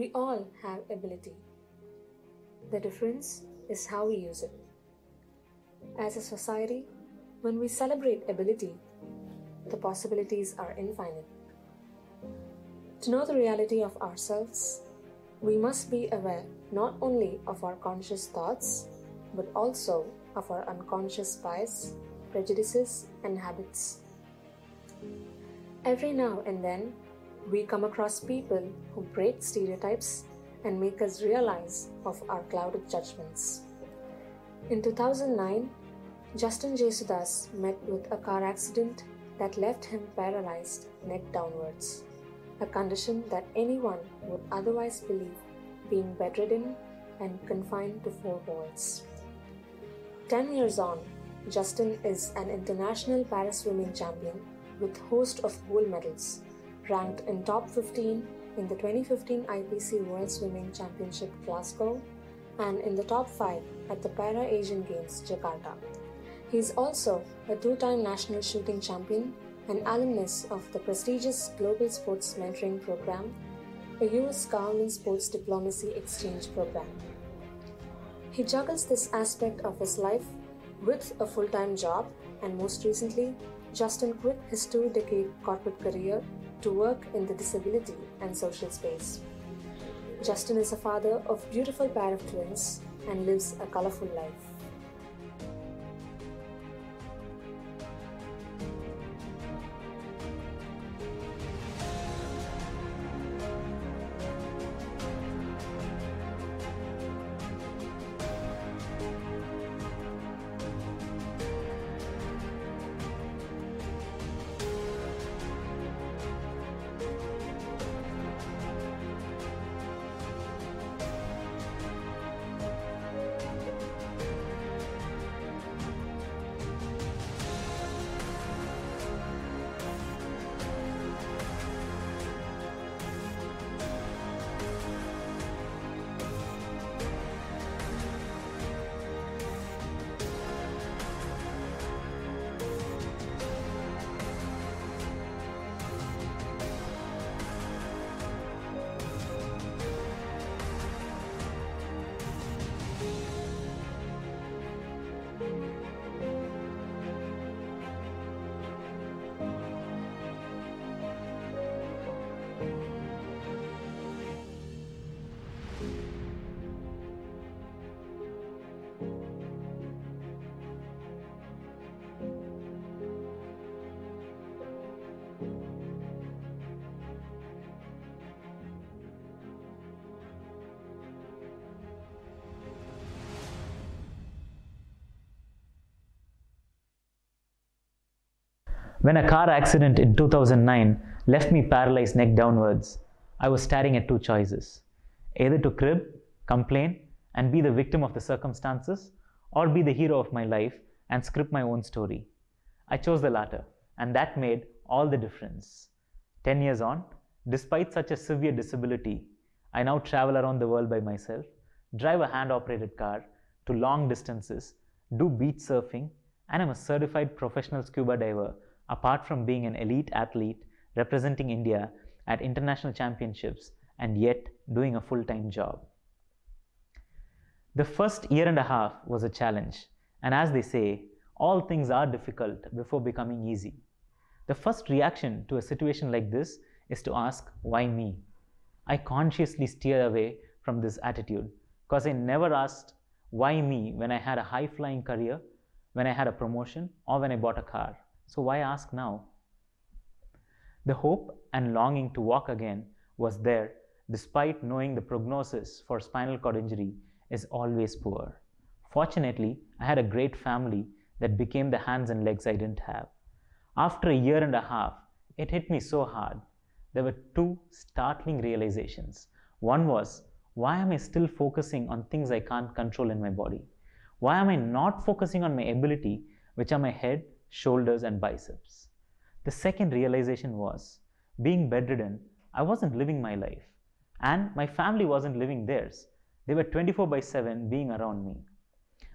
We all have ability. The difference is how we use it. As a society, when we celebrate ability, the possibilities are infinite. To know the reality of ourselves, we must be aware not only of our conscious thoughts, but also of our unconscious bias, prejudices, and habits. Every now and then, we come across people who break stereotypes and make us realize of our clouded judgments. In 2009, Justin Jesudas met with a car accident that left him paralyzed neck downwards, a condition that anyone would otherwise believe being bedridden and confined to four walls. Ten years on, Justin is an international para swimming champion with host of gold medals, ranked in top 15 in the 2015 IPC World Swimming Championship Glasgow and in the top 5 at the Para Asian Games Jakarta. He is also a two-time national shooting champion and alumnus of the prestigious Global Sports Mentoring Program, a US government sports diplomacy exchange program. He juggles this aspect of his life with a full time job, and most recently, Justin quit his two decade corporate career to work in the disability and social space. Justin is a father of beautiful pair of twins and lives a colorful life. When a car accident in 2009 left me paralyzed neck downwards, I was staring at two choices either to crib, complain, and be the victim of the circumstances, or be the hero of my life and script my own story. I chose the latter, and that made all the difference. 10 years on, despite such a severe disability, I now travel around the world by myself, drive a hand operated car to long distances, do beach surfing, and I'm a certified professional scuba diver apart from being an elite athlete representing India at international championships and yet doing a full time job. The first year and a half was a challenge, and as they say, all things are difficult before becoming easy. The first reaction to a situation like this is to ask, Why me? I consciously steer away from this attitude because I never asked, Why me when I had a high flying career, when I had a promotion, or when I bought a car. So why ask now? The hope and longing to walk again was there despite knowing the prognosis for spinal cord injury is always poor. Fortunately, I had a great family that became the hands and legs I didn't have. After a year and a half, it hit me so hard. There were two startling realizations. One was, why am I still focusing on things I can't control in my body? Why am I not focusing on my ability, which are my head, shoulders, and biceps. The second realization was being bedridden, I wasn't living my life, and my family wasn't living theirs. They were 24 by 7 being around me.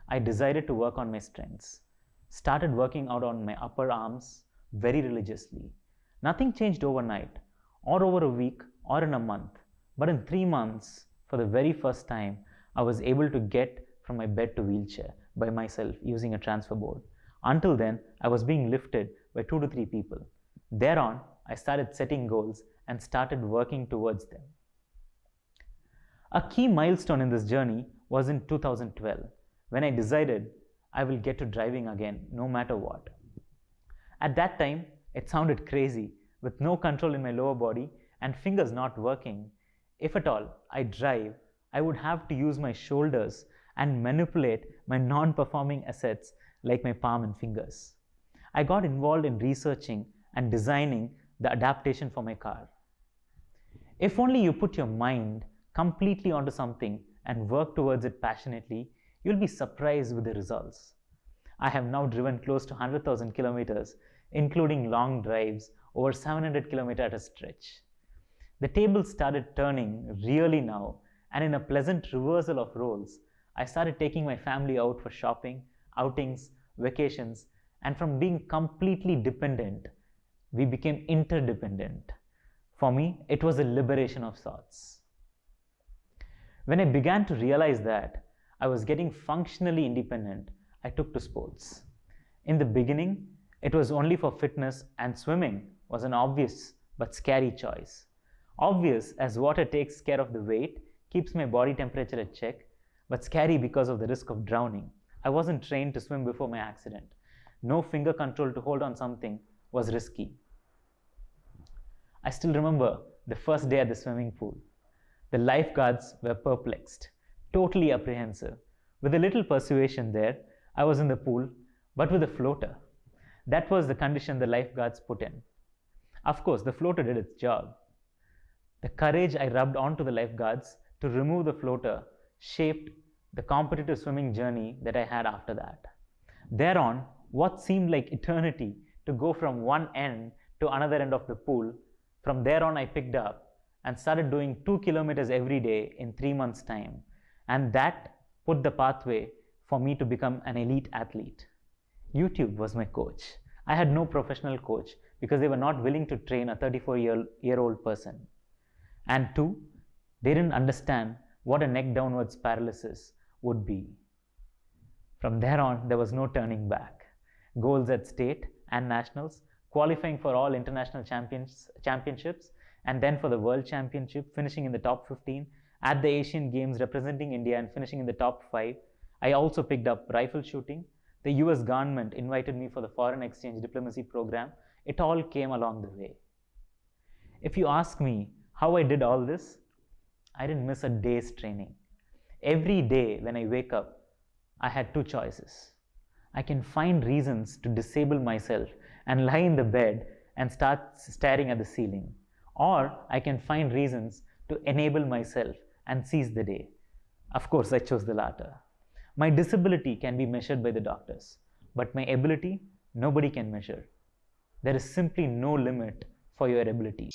I decided to work on my strengths. Started working out on my upper arms very religiously. Nothing changed overnight, or over a week, or in a month, But in three months, for the very first time, I was able to get from my bed to wheelchair by myself using a transfer board. Until then, I was being lifted by two to three people. Thereon, I started setting goals and started working towards them. A key milestone in this journey was in 2012 when I decided I will get to driving again no matter what. At that time, it sounded crazy with no control in my lower body and fingers not working. If at all I drive, I would have to use my shoulders and manipulate my non performing assets like my palm and fingers. I got involved in researching and designing the adaptation for my car. If only you put your mind completely onto something and work towards it passionately, you'll be surprised with the results. I have now driven close to 100,000 kilometers, including long drives over 700 kilometers at a stretch. The tables started turning really now, and in a pleasant reversal of roles, I started taking my family out for shopping, outings, vacations, and from being completely dependent, we became interdependent. For me, it was a liberation of sorts. When I began to realize that I was getting functionally independent, I took to sports. In the beginning, it was only for fitness, and swimming was an obvious but scary choice. Obvious as water takes care of the weight, keeps my body temperature at check, but scary because of the risk of drowning. I wasn't trained to swim before my accident. No finger control to hold on something was risky. I still remember the first day at the swimming pool. The lifeguards were perplexed, totally apprehensive. With a little persuasion there, I was in the pool, but with a floater. That was the condition the lifeguards put in. Of course, the floater did its job. The courage I rubbed onto the lifeguards to remove the floater shaped the competitive swimming journey that I had after that. Thereon, what seemed like eternity to go from one end to another end of the pool, from there on I picked up and started doing two kilometers every day in three months' time. And that put the pathway for me to become an elite athlete. YouTube was my coach. I had no professional coach because they were not willing to train a 34 year, year old person. And two, they didn't understand what a neck downwards paralysis would be. From there on, there was no turning back. Goals at state and nationals, qualifying for all international champions, championships, and then for the World Championship, finishing in the top 15, at the Asian Games representing India and finishing in the top 5. I also picked up rifle shooting. The US government invited me for the foreign exchange diplomacy program. It all came along the way. If you ask me how I did all this, I didn't miss a day's training. Every day when I wake up, I had two choices. I can find reasons to disable myself and lie in the bed and start staring at the ceiling. Or I can find reasons to enable myself and seize the day. Of course, I chose the latter. My disability can be measured by the doctors, but my ability, nobody can measure. There is simply no limit for your ability.